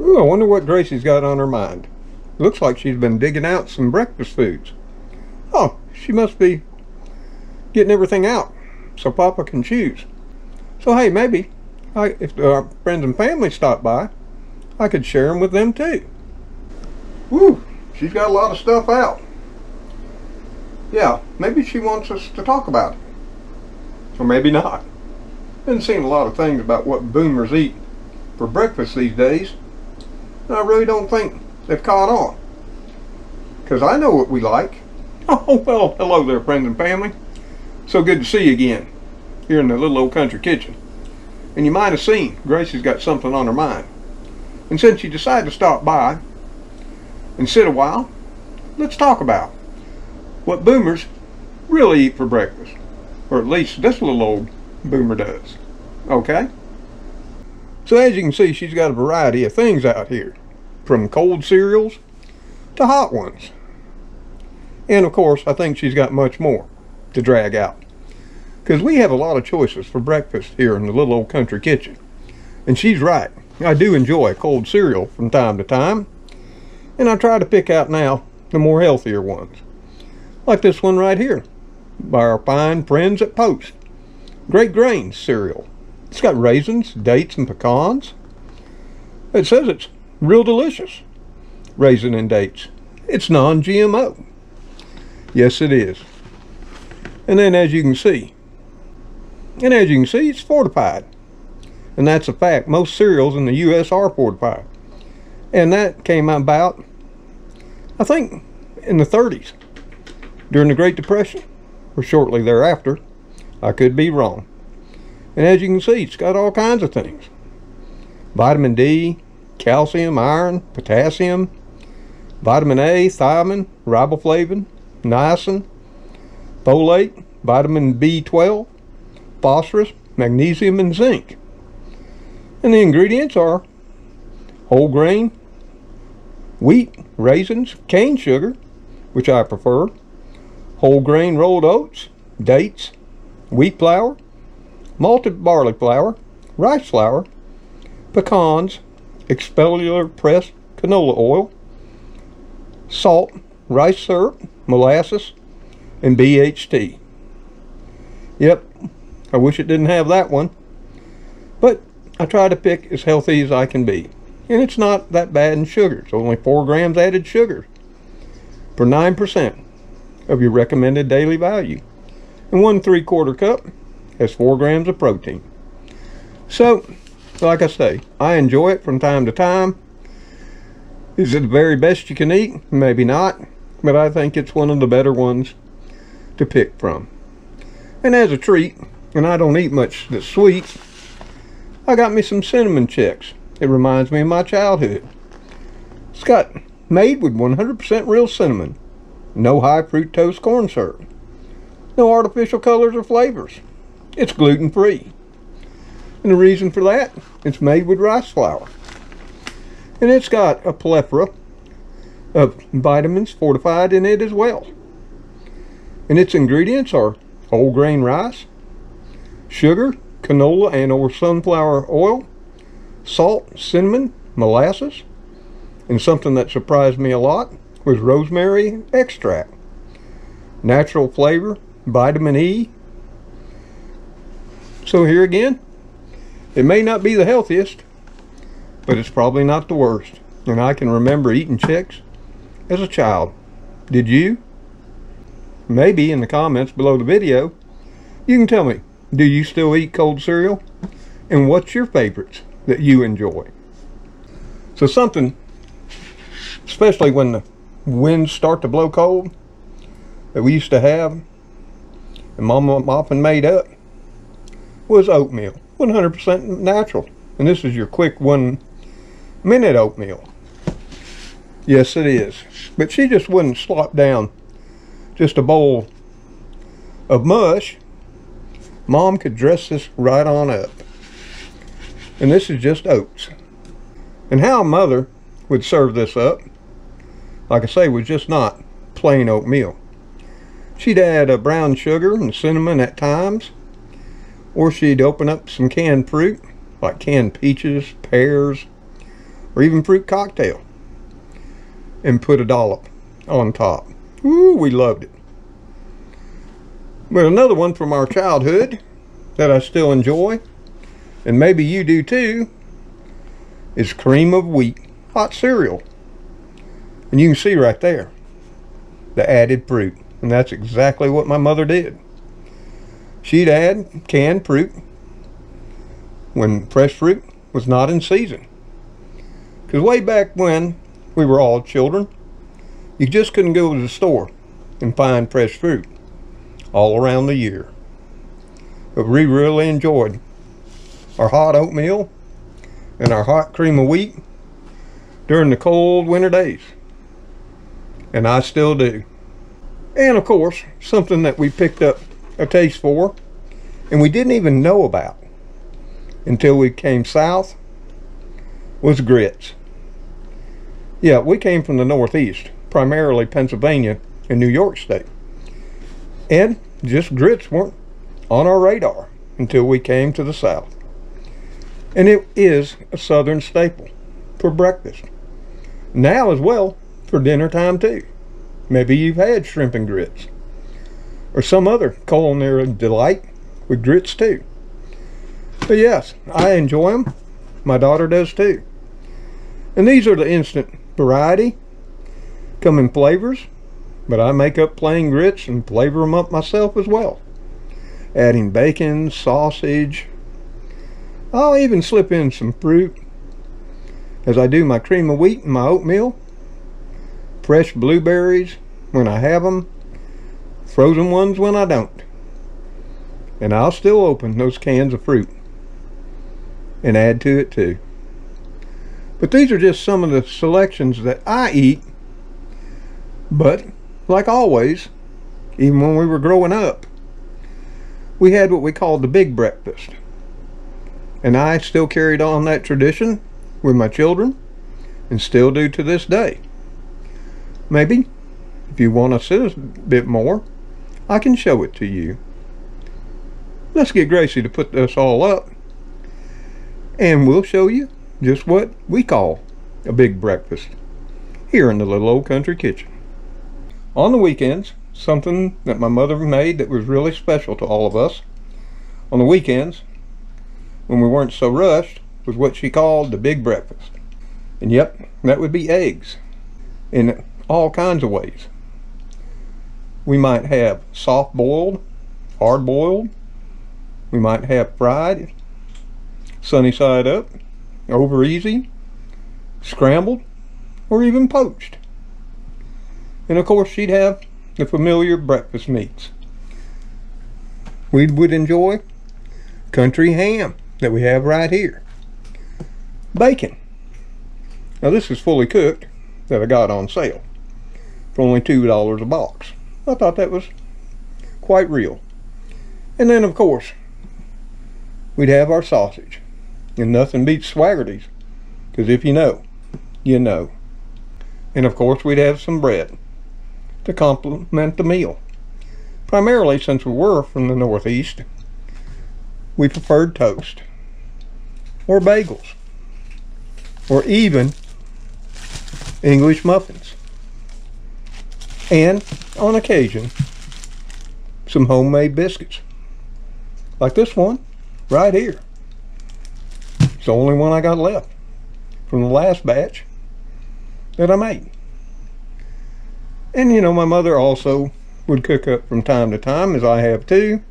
Ooh, I wonder what Gracie's got on her mind. Looks like she's been digging out some breakfast foods. Oh, she must be getting everything out so Papa can choose. So hey, maybe I, if our friends and family stop by, I could share them with them too. Woo, she's got a lot of stuff out. Yeah, maybe she wants us to talk about it. Or maybe not. Been seeing a lot of things about what boomers eat for breakfast these days. I really don't think they've caught on. Because I know what we like. Oh, well, hello there, friends and family. So good to see you again here in the little old country kitchen. And you might have seen Gracie's got something on her mind. And since you decided to stop by and sit a while, let's talk about what boomers really eat for breakfast. Or at least this little old boomer does. Okay? So as you can see, she's got a variety of things out here. From cold cereals to hot ones. And of course, I think she's got much more to drag out. Because we have a lot of choices for breakfast here in the little old country kitchen. And she's right. I do enjoy a cold cereal from time to time. And I try to pick out now the more healthier ones. Like this one right here by our fine friends at Post. Great Grains cereal. It's got raisins, dates, and pecans. It says it's real delicious. Raisin and dates. It's non-GMO. Yes, it is. And then as you can see, and as you can see, it's fortified. And that's a fact. Most cereals in the U.S. are fortified. And that came about, I think, in the 30s, during the Great Depression, or shortly thereafter. I could be wrong. And as you can see, it's got all kinds of things. Vitamin D, calcium, iron, potassium, vitamin A, thiamine, riboflavin, niacin, folate, vitamin B12, phosphorus, magnesium, and zinc. And the ingredients are whole grain, wheat, raisins, cane sugar, which I prefer, whole grain rolled oats, dates, wheat flour, malted barley flour, rice flour, pecans, expeller pressed canola oil, salt, rice syrup, molasses, and BHT. Yep, I wish it didn't have that one. But I try to pick as healthy as I can be. And it's not that bad in sugar. It's only 4 grams added sugar for 9% of your recommended daily value. And one 3 quarter cup has 4 grams of protein. So, like I say, I enjoy it from time to time. Is it the very best you can eat? Maybe not. But I think it's one of the better ones to pick from. And as a treat, and I don't eat much that's sweet, I got me some cinnamon Chex. It reminds me of my childhood. It's got made with 100% real cinnamon. No high fructose corn syrup. No artificial colors or flavors. It's gluten free. And the reason for that, it's made with rice flour. And it's got a plethora of vitamins fortified in it as well. And its ingredients are whole grain rice, sugar, canola and or sunflower oil, salt, cinnamon, molasses, and something that surprised me a lot was rosemary extract. Natural flavor, vitamin E. So here again, it may not be the healthiest, but it's probably not the worst. And I can remember eating Chex as a child. Did you? maybe in the comments below the video, you can tell me, do you still eat cold cereal? And what's your favorites that you enjoy? So something, especially when the winds start to blow cold, that we used to have, and Mama often made up, was oatmeal. 100% natural. And this is your quick one minute oatmeal. Yes, it is. But she just wouldn't slop down just a bowl of mush, mom could dress this right on up. And this is just oats. And how a mother would serve this up, like I say, was just not plain oatmeal. She'd add a brown sugar and cinnamon at times, or she'd open up some canned fruit, like canned peaches, pears, or even fruit cocktail and put a dollop on top. Ooh, we loved it. But another one from our childhood that I still enjoy, and maybe you do too, is cream of wheat hot cereal. And you can see right there the added fruit. And that's exactly what my mother did. She'd add canned fruit when fresh fruit was not in season. Because way back when we were all children, you just couldn't go to the store and find fresh fruit all around the year. But we really enjoyed our hot oatmeal and our hot cream of wheat during the cold winter days. And I still do. And of course, something that we picked up a taste for and we didn't even know about until we came south was grits. Yeah, we came from the Northeast, primarily Pennsylvania and New York State. And just grits weren't on our radar until we came to the South. And it is a Southern staple for breakfast. Now as well for dinner time too. Maybe you've had shrimp and grits. Or some other culinary delight with grits too. But yes, I enjoy them. My daughter does too. And these are the instant variety. Come in flavors. But I make up plain grits and flavor them up myself as well. Adding bacon, sausage. I'll even slip in some fruit as I do my cream of wheat and my oatmeal fresh blueberries when I have them, frozen ones when I don't. And I'll still open those cans of fruit and add to it too. But these are just some of the selections that I eat. But like always, even when we were growing up, we had what we called the big breakfast. And I still carried on that tradition with my children and still do to this day. Maybe, if you want to see a bit more, I can show it to you. Let's get Gracie to put this all up and we'll show you just what we call a big breakfast here in the little old country kitchen. On the weekends, something that my mother made that was really special to all of us on the weekends when we weren't so rushed was what she called the big breakfast. And yep, that would be eggs. in all kinds of ways. We might have soft boiled, hard boiled, we might have fried, sunny side up, over easy, scrambled, or even poached. And of course she'd have the familiar breakfast meats. We would enjoy country ham that we have right here. Bacon. Now this is fully cooked that I got on sale for only $2 a box. I thought that was quite real. And then, of course, we'd have our sausage. And nothing beats Swaggerty's. Because if you know, you know. And of course, we'd have some bread to complement the meal. Primarily, since we were from the Northeast, we preferred toast or bagels or even English muffins and on occasion some homemade biscuits. Like this one right here. It's the only one I got left from the last batch that I made. And you know my mother also would cook up from time to time as I have too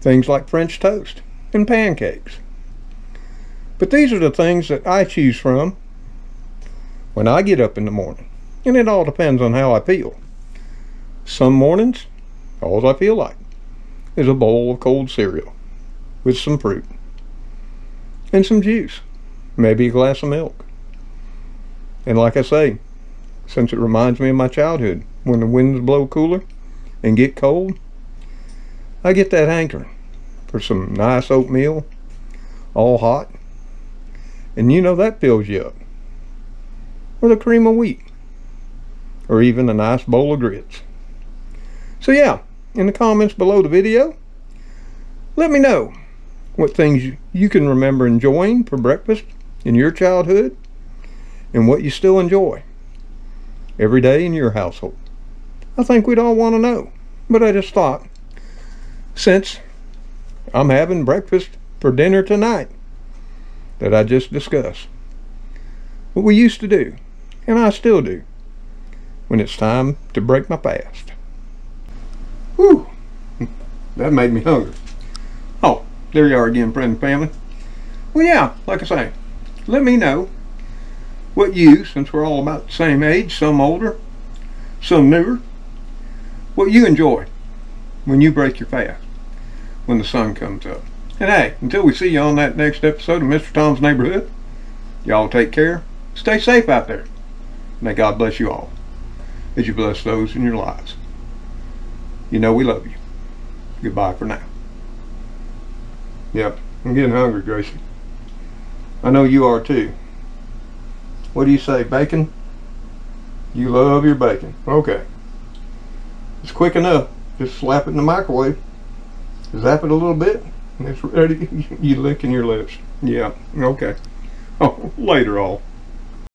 things like French toast and pancakes. But these are the things that I choose from when I get up in the morning and it all depends on how I feel some mornings, all I feel like is a bowl of cold cereal with some fruit and some juice, maybe a glass of milk. And like I say, since it reminds me of my childhood, when the winds blow cooler and get cold, I get that hankering for some nice oatmeal, all hot. And you know that fills you up. Or the cream of wheat. Or even a nice bowl of grits. So yeah, in the comments below the video, let me know what things you can remember enjoying for breakfast in your childhood and what you still enjoy every day in your household. I think we'd all want to know. But I just thought, since I'm having breakfast for dinner tonight, that I just discussed what we used to do, and I still do, when it's time to break my fast. That made me hungry. Oh, there you are again, friend and family. Well, yeah, like I say, let me know what you, since we're all about the same age, some older, some newer, what you enjoy when you break your fast, when the sun comes up. And hey, until we see you on that next episode of Mr. Tom's Neighborhood, y'all take care. Stay safe out there. May God bless you all as you bless those in your lives. You know we love you. Goodbye for now. Yep, I'm getting hungry, Gracie. I know you are too. What do you say, bacon? You love your bacon. Okay. It's quick enough. Just slap it in the microwave. Zap it a little bit, and it's ready. You licking your lips. Yeah, okay. Oh, later all.